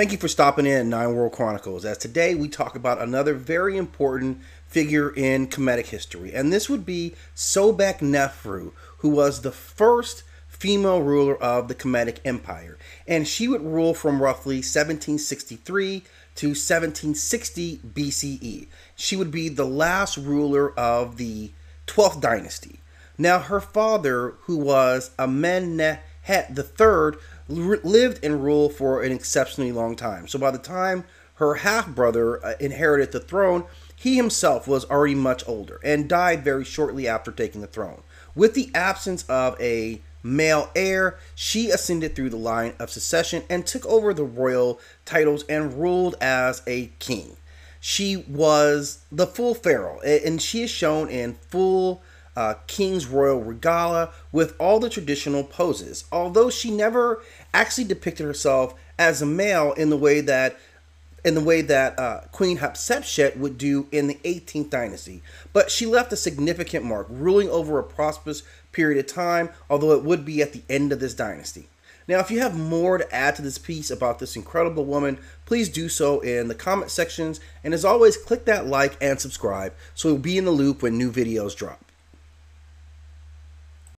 Thank you for stopping in Nine World Chronicles. As today we talk about another very important figure in Kemetic history, and this would be Sobeknefru, who was the first female ruler of the Kemetic Empire, and she would rule from roughly 1763 to 1760 BCE. She would be the last ruler of the 12th dynasty. Now, her father, who was Amenemhet III, lived and ruled for an exceptionally long time. So by the time her half brother uh, inherited the throne, he himself was already much older and died very shortly after taking the throne. With the absence of a male heir, she ascended through the line of succession and took over the royal titles and ruled as a king. She was the full pharaoh, and she is shown in full uh, King's Royal Regalia with all the traditional poses, although she never actually depicted herself as a male in the way that in the way that uh, Queen Hatshepsut would do in the 18th dynasty. But she left a significant mark, ruling over a prosperous period of time, although it would be at the end of this dynasty. Now, if you have more to add to this piece about this incredible woman, please do so in the comment sections. And as always, click that like and subscribe so you'll be in the loop when new videos drop.